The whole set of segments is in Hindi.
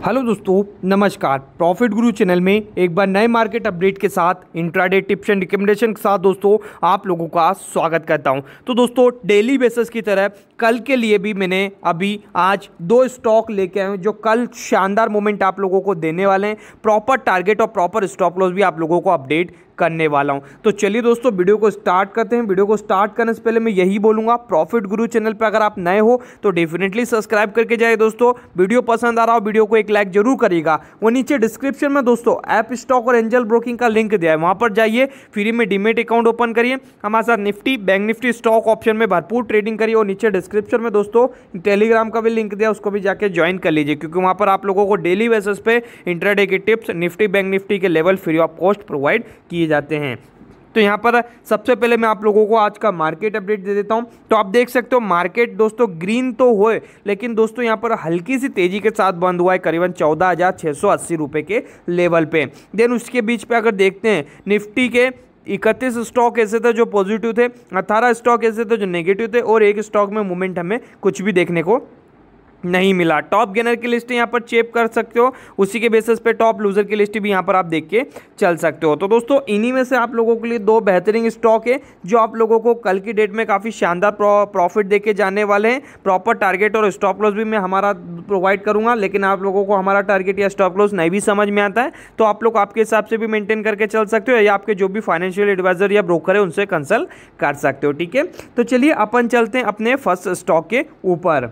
हेलो दोस्तों, नमस्कार। प्रॉफिट गुरु चैनल में एक बार नए मार्केट अपडेट के साथ इंट्राडे टिप्स एंड रिकमेंडेशन के साथ दोस्तों, आप लोगों का स्वागत करता हूँ। तो दोस्तों डेली बेसिस की तरह कल के लिए भी मैंने अभी आज दो स्टॉक लेके आए हूँ, जो कल शानदार मोमेंट आप लोगों को देने वाले हैं। प्रॉपर टारगेट और प्रॉपर स्टॉप लॉस भी आप लोगों को अपडेट करने वाला हूँ। तो चलिए दोस्तों वीडियो को स्टार्ट करते हैं। वीडियो को स्टार्ट करने से पहले मैं यही बोलूँगा प्रॉफिट गुरु चैनल पर अगर आप नए हो तो डेफिनेटली सब्सक्राइब करके जाए दोस्तों। वीडियो पसंद आ रहा हो वीडियो को एक लाइक ज़रूर करेगा। वो नीचे डिस्क्रिप्शन में दोस्तों ऐप स्टॉक और एंजल ब्रोकिंग का लिंक दिया है। वहाँ पर जाइए फ्री में डीमेट अकाउंट ओपन करिए। हमारे साथ Nifty bank Nifty stock option में भरपूर ट्रेडिंग करिए और नीचे डिस्क्रिप्शन में दोस्तों टेलीग्राम का भी लिंक दिया उसको भी जाके ज्वाइन कर लीजिए। क्योंकि वहाँ पर आप लोगों को डेली बेसिस पे इंटरडे के टिप्स निफ्टी बैंक निफ्टी के level free of cost provide किए जाते हैं। तो यहाँ पर सबसे पहले मैं आप लोगों को आज का मार्केट अपडेट दे देता हूँ। तो आप देख सकते हो मार्केट दोस्तों ग्रीन तो हुए, लेकिन दोस्तों यहाँ पर हल्की सी तेज़ी के साथ बंद हुआ है, करीबन चौदह रुपये के लेवल पे। देन उसके बीच पे अगर देखते हैं, निफ्टी के इकतीस स्टॉक ऐसे थे जो पॉजिटिव थे अट्ठारह स्टॉक ऐसे थे जो नेगेटिव थे, और एक स्टॉक में मूवमेंट हमें कुछ भी देखने को नहीं मिला। टॉप गेनर की लिस्ट यहाँ पर चेक कर सकते हो। उसी के बेसिस पे टॉप लूजर की लिस्ट भी यहाँ पर आप देख के चल सकते हो। तो दोस्तों, इन्हीं में से आप लोगों के लिए दो बेहतरीन स्टॉक है, जो आप लोगों को कल की डेट में काफ़ी शानदार प्रॉफिट दे के जाने वाले हैं। प्रॉपर टारगेट और स्टॉप लॉस भी मैं हमारा प्रोवाइड करूँगा, लेकिन आप लोगों को हमारा टारगेट या स्टॉप लॉस नहीं भी समझ में आता है तो आप लोग आपके हिसाब से भी मेंटेन करके चल सकते हो, या आपके जो भी फाइनेंशियल एडवाइजर या ब्रोकर है, उनसे कंसल्ट कर सकते हो, ठीक है? तो चलिए, अपन चलते हैं अपने फ़र्स्ट स्टॉक के ऊपर।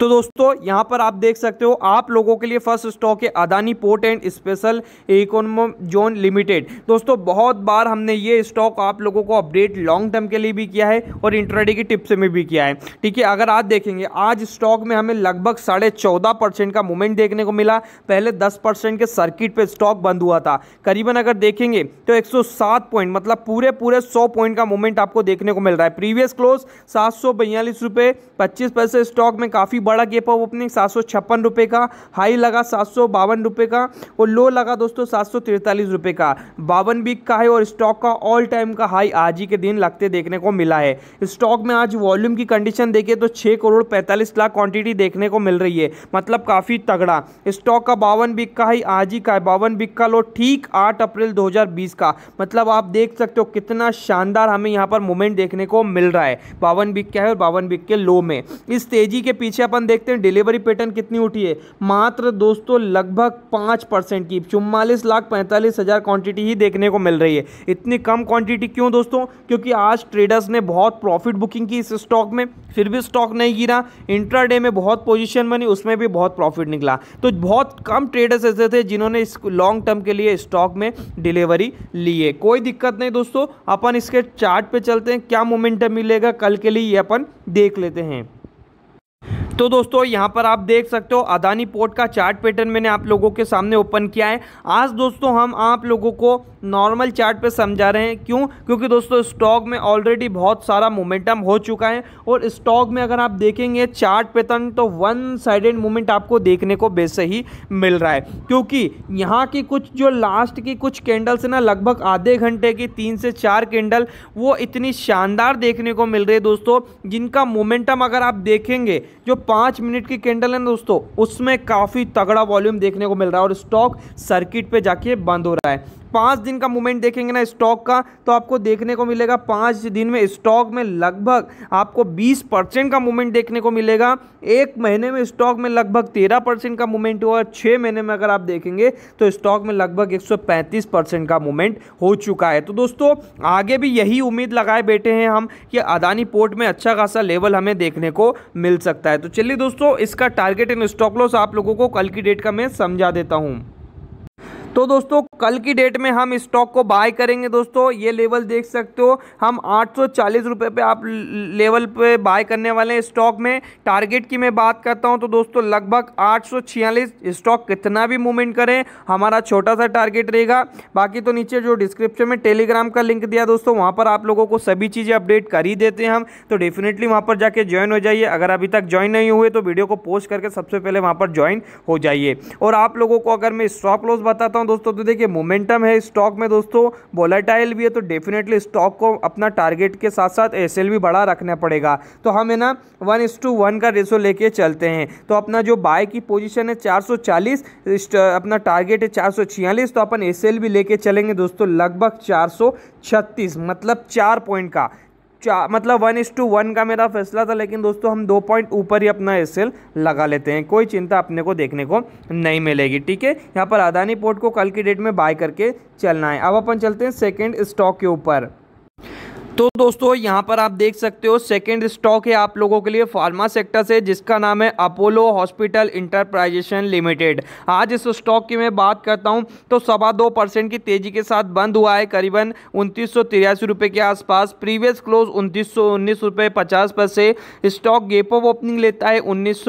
तो दोस्तों, यहाँ पर आप देख सकते हो, आप लोगों के लिए फ़र्स्ट स्टॉक है Adani port and special economic zone limited दोस्तों, बहुत बार हमने ये स्टॉक आप लोगों को अपडेट लॉन्ग टर्म के लिए भी किया है और इंट्राडे की टिप्स में भी किया है। ठीक है, अगर आज देखेंगे, आज स्टॉक में हमें लगभग साढ़े चौदह परसेंट का मूवमेंट देखने को मिला। पहले दस परसेंट के सर्किट पे स्टॉक बंद हुआ था। करीबन अगर देखेंगे तो एक सौ सात पॉइंट मतलब पूरे पूरे सौ पॉइंट का मूवमेंट आपको देखने को मिल रहा है। प्रीवियस क्लोज सात सौ बयालीस रुपये पच्चीस पैसे स्टॉक में काफ़ी बड़ा गेप ऑफ़ ओपनिंग, सात सौ छप्पन रुपये का। हाई लगा सात सौ बावन रुपये का और लो लगा दोस्तों सात सौ तिरतालीस रुपये का। बावन वीक का है और स्टॉक का ऑल टाइम का हाई आज ही के दिन लगते देखने को मिला है। स्टॉक में आज वॉल्यूम की कंडीशन देखिए तो छः करोड़ पैंतालीस लाख क्वांटिटी देखने को मिल रही है। मतलब काफ़ी तगड़ा। स्टॉक का बावन वीक का हाई आज ही का है। बावन वीक का लो ठीक आठ अप्रैल दो का। मतलब आप देख सकते हो कितना शानदार हमें यहाँ पर मूवमेंट देखने को मिल रहा है। बावन वीक का है और बावन वीक के लो में। इस तेज़ी के पीछे अपन देखते हैं डिलीवरी पैटर्न कितनी उठी है। मात्र दोस्तों, लगभग पाँच परसेंट की, चुम्मालीस लाख पैंतालीस हज़ार क्वान्टिटी ही देखने को मिल रही है। इतनी कम क्वान्टिटी क्यों दोस्तों? क्योंकि आज ट्रेडर्स ने बहुत प्रॉफिट बुकिंग की इस स्टॉक में, फिर भी स्टॉक नहीं गिरा। इंट्राडे में बहुत पोजिशन बनी, उसमें भी बहुत प्रॉफिट निकला। तो बहुत कम ट्रेडर्स ऐसे थे जिन्होंने इस लॉन्ग टर्म के लिए स्टॉक में डिलीवरी ली है। कोई दिक्कत नहीं दोस्तों, अपन इसके चार्ट पे चलते हैं, क्या मोमेंटम मिलेगा, कल के लिए ये अपन देख लेते हैं। तो दोस्तों, यहाँ पर आप देख सकते हो, अदानी पोर्ट का चार्ट पैटर्न मैंने आप लोगों के सामने ओपन किया है। आज दोस्तों, हम आप लोगों को नॉर्मल चार्ट पे समझा रहे हैं। क्यों? क्योंकि दोस्तों, स्टॉक में ऑलरेडी बहुत सारा मोमेंटम हो चुका है और स्टॉक में अगर आप देखेंगे चार्ट पैटर्न तो वन साइडेड मूवमेंट आपको देखने को वैसे ही मिल रहा है। क्योंकि यहाँ की कुछ जो लास्ट की कुछ कैंडल्स ना, लगभग आधे घंटे की, तीन से चार कैंडल वो इतनी शानदार देखने को मिल रही है दोस्तों। जिनका मोमेंटम अगर आप देखेंगे, जो पाँच मिनट की कैंडल है ना दोस्तों, उसमें काफ़ी तगड़ा वॉल्यूम देखने को मिल रहा है और स्टॉक सर्किट पे जाके बंद हो रहा है। पाँच दिन का मूवमेंट देखेंगे ना स्टॉक का तो आपको देखने को मिलेगा पाँच दिन में स्टॉक में लगभग आपको 20 परसेंट का मूवमेंट देखने को मिलेगा। एक महीने में स्टॉक में लगभग 13 परसेंट का मूवमेंट हुआ छः महीने में अगर आप देखेंगे तो स्टॉक में लगभग 135 परसेंट का मूवमेंट हो चुका है। तो दोस्तों, आगे भी यही उम्मीद लगाए बैठे हैं हम कि अदानी पोर्ट में अच्छा खासा लेवल हमें देखने को मिल सकता है। तो चलिए दोस्तों, इसका टारगेट इन स्टॉक लॉस आप लोगों को कल की डेट का मैं समझा देता हूँ। तो दोस्तों, कल की डेट में हम स्टॉक को बाय करेंगे दोस्तों। ये लेवल देख सकते हो, हम आठ सौ पे आप लेवल पे बाय करने वाले हैं स्टॉक में। टारगेट की मैं बात करता हूँ तो दोस्तों, लगभग आठ सौ छियालीस स्टॉक कितना भी मूवमेंट करें, हमारा छोटा सा टारगेट रहेगा। बाकी तो नीचे जो डिस्क्रिप्शन में टेलीग्राम का लिंक दिया दोस्तों, वहाँ पर आप लोगों को सभी चीज़ें अपडेट कर ही देते हैं हम। तो डेफिनेटली वहाँ पर जाके ज्वाइन हो जाइए। अगर अभी तक ज्वाइन नहीं हुए तो वीडियो को पोस्ट करके सबसे पहले वहाँ पर ज्वाइन हो जाइए। और आप लोगों को अगर मैं स्टॉप लॉस बताता हूँ दोस्तों तो देखिए मोमेंटम है स्टॉक में दोस्तों। वोलेटाइल भी है तो डेफिनेटली स्टॉक को अपना टारगेट के साथ साथ एस भी बड़ा रखना पड़ेगा। तो हम है ना वन इस टू वन का रेशो लेके चलते हैं। तो अपना जो बाय की पोजीशन है 440 अपना टारगेट है 446 तो अपन एसएल भी लेके चलेंगे दोस्तों, लगभग 436 मतलब चार पॉइंट का। चार मतलब वन इस टू वन का मेरा फैसला था, लेकिन दोस्तों हम दो पॉइंट ऊपर ही अपना एसएल लगा लेते हैं। कोई चिंता अपने को देखने को नहीं मिलेगी, ठीक है? यहाँ पर अदानी पोर्ट को कल की डेट में बाय करके चलना है। अब अपन चलते हैं सेकेंड स्टॉक के ऊपर। तो दोस्तों, यहाँ पर आप देख सकते हो सेकेंड स्टॉक है आप लोगों के लिए फार्मा सेक्टर से, जिसका नाम है अपोलो हॉस्पिटल इंटरप्राइजेशन लिमिटेड आज इस स्टॉक की मैं बात करता हूँ तो सवा दो परसेंट की तेज़ी के साथ बंद हुआ है, करीबन उनतीस रुपये के आसपास। प्रीवियस क्लोज उनतीस सौ रुपये पचास पैसे। स्टॉक गेप ऑफ़ ओपनिंग लेता है उन्नीस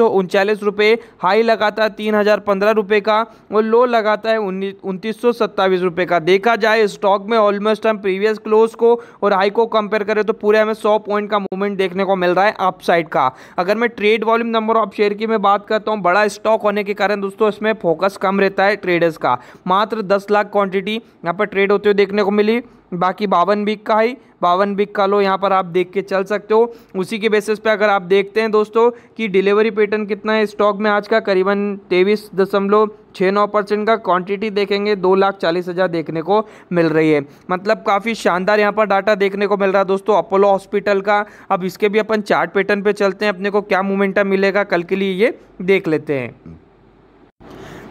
रुपये हाई लगाता है तीन रुपये का और लो लगाता है उनतीस रुपये का। देखा जाए स्टॉक में ऑलमोस्ट हम प्रीवियस क्लोज को और हाई को कंपेयर करें तो पूरे हमें सौ पॉइंट का मूवमेंट देखने को मिल रहा है अप साइड का। अगर मैं trade volume number of share की मैं बात करता हूँ, बड़ा स्टॉक होने के कारण दोस्तों इसमें फोकस कम रहता है ट्रेडर्स का। मात्र दस लाख क्वांटिटी यहाँ पर ट्रेड होते हुए देखने को मिली। बाकी बावन वीक का ही, बावन बिक का लो, यहाँ पर आप देख के चल सकते हो। उसी के बेसिस पे अगर आप देखते हैं दोस्तों कि डिलीवरी पैटर्न कितना है स्टॉक में आज का करीबन तेईस दशमलव छः नौ परसेंट का क्वांटिटी देखेंगे, दो लाख चालीस हज़ार देखने को मिल रही है। मतलब काफ़ी शानदार यहाँ पर डाटा देखने को मिल रहा है दोस्तों अपोलो हॉस्पिटल का। अब इसके भी अपन चार्ट पैटर्न पे चलते हैं, अपने को क्या मोमेंटम मिलेगा, कल के लिए ये देख लेते हैं।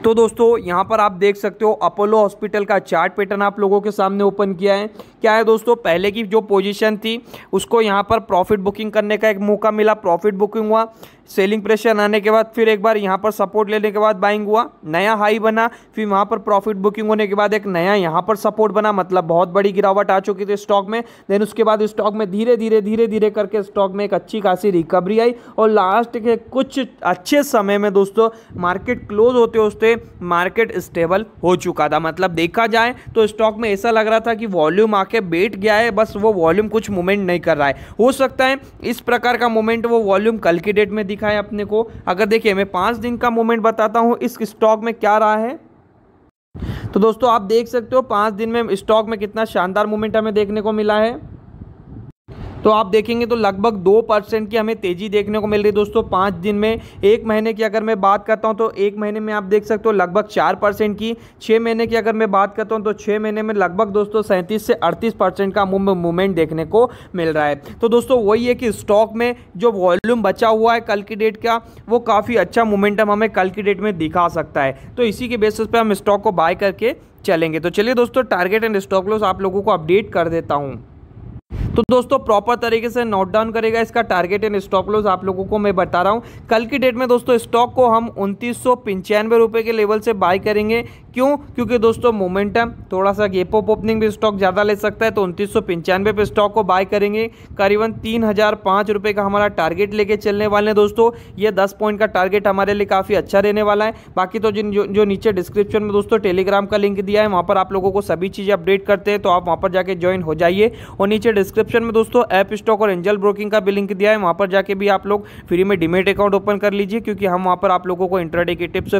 तो दोस्तों, यहाँ पर आप देख सकते हो, अपोलो हॉस्पिटल का चार्ट पैटर्न आप लोगों के सामने ओपन किया है। क्या है दोस्तों, पहले की जो पोजीशन थी, उसको यहाँ पर प्रॉफिट बुकिंग करने का एक मौका मिला, प्रॉफिट बुकिंग हुआ, सेलिंग प्रेशर आने के बाद फिर एक बार यहाँ पर सपोर्ट लेने के बाद बाइंग हुआ, नया हाई बना, फिर वहाँ पर प्रॉफिट बुकिंग होने के बाद एक नया यहाँ पर सपोर्ट बना मतलब बहुत बड़ी गिरावट आ चुकी थी स्टॉक में। देन उसके बाद स्टॉक में धीरे धीरे धीरे धीरे करके स्टॉक में एक अच्छी खासी रिकवरी आई और लास्ट के कुछ अच्छे समय में दोस्तों, मार्केट क्लोज होते होते मार्केट स्टेबल हो चुका था। मतलब देखा जाए तो स्टॉक में ऐसा लग रहा था कि वॉल्यूम आके बैठ गया है, बस वो वॉल्यूम कुछ मूवमेंट नहीं कर रहा है। हो सकता है इस प्रकार का मूवमेंट वो वॉल्यूम कल की डेट में दिखा है अपने को। अगर देखिए, मैं पाँच दिन का मूवमेंट बताता हूँ, इस स्टॉक में क्या रहा है? तो दोस्तों, आप देख सकते हो, पाँच दिन में स्टॉक में कितना शानदार मूवमेंट हमें देखने को मिला है। तो आप देखेंगे तो लगभग दो परसेंट की हमें तेज़ी देखने को मिल रही है दोस्तों, पाँच दिन में, एक महीने की अगर मैं बात करता हूँ तो एक महीने में आप देख सकते हो लगभग चार परसेंट की छः महीने की अगर मैं बात करता हूँ तो छः महीने में लगभग दोस्तों सैंतीस से अड़तीस परसेंट का मूवमेंट देखने को मिल रहा है। तो दोस्तों वही है कि स्टॉक में जो वॉल्यूम बचा हुआ है कल की डेट का, वो काफ़ी अच्छा मोमेंटम हमें कल की डेट में दिखा सकता है। तो इसी के बेसिस पर हम स्टॉक को बाय करके चलेंगे। तो चलिए दोस्तों टारगेट एंड स्टॉक लॉस आप लोगों को अपडेट कर देता हूँ। तो दोस्तों प्रॉपर तरीके से नोट डाउन करेगा इसका टारगेट एंड स्टॉप लॉस आप लोगों को मैं बता रहा हूँ। कल की डेट में दोस्तों स्टॉक को हम उनतीस सौ रुपए के लेवल से बाय करेंगे। क्यों? क्योंकि दोस्तों मोमेंटम थोड़ा सा गेप ऑफ़ ओपनिंग भी स्टॉक ज़्यादा ले सकता है तो उनतीस सौ पंचानवे पे स्टॉक को बाय करेंगे। करीबन तीन हज़ार पाँच रुपये का हमारा टारगेट लेके चलने वाले हैं दोस्तों। ये दस पॉइंट का टारगेट हमारे लिए काफ़ी अच्छा रहने वाला है। बाकी तो जिन जो, जो नीचे डिस्क्रिप्शन में दोस्तों टेलीग्राम का लिंक दिया है वहाँ पर आप लोगों को सभी चीज़ें अपडेट करते हैं तो आप वहाँ पर जाके ज्वाइन हो जाइए। और नीचे डिस्क्रिप्शन में दोस्तों ऐप स्टॉक और एंजल ब्रोकिंग का भी लिंक दिया है वहाँ पर जाके भी आप लोग फ्री में डिमेट अकाउंट ओपन कर लीजिए क्योंकि हम वहाँ पर आप लोगों को इंटरडे के टिप्स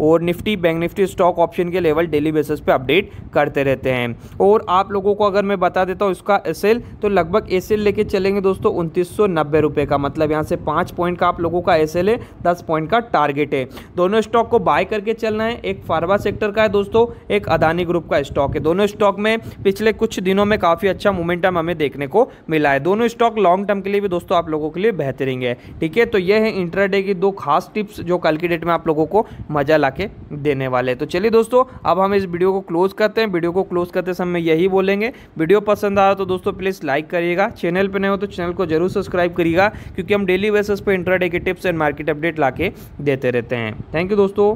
और Nifty bank Nifty stock option के लेवल डेली बेसिस पे अपडेट करते रहते हैं। और आप लोगों को अगर मैं बता देता हूँ इसका एस तो लगभग एसएल लेके चलेंगे दोस्तों उनतीस सौ रुपये का। मतलब यहाँ से पाँच पॉइंट का आप लोगों का एसएल है, दस पॉइंट का टारगेट है। दोनों स्टॉक को बाय करके चलना है। एक फार्मा सेक्टर का है दोस्तों, एक अदानी ग्रुप का स्टॉक है। दोनों स्टॉक में पिछले कुछ दिनों में काफ़ी अच्छा मोमेंटम हमें देखने को मिला है। दोनों स्टॉक लॉन्ग टर्म के लिए भी दोस्तों आप लोगों के लिए बेहतरीन है। ठीक है तो ये है इंटरडे की दो खास टिप्स जो कल की डेट में आप लोगों को मज़ा ला देने वाले तो चलिए दोस्तों, अब हम इस वीडियो को क्लोज करते हैं। वीडियो को क्लोज करते समय यही बोलेंगे, वीडियो पसंद आया तो दोस्तों प्लीज़ लाइक करिएगा। चैनल पर नहीं हो तो चैनल को ज़रूर सब्सक्राइब करिएगा, क्योंकि हम डेली बेसिस पर इंटरडे के टिप्स एंड मार्केट अपडेट ला देते रहते हैं। थैंक यू दोस्तों।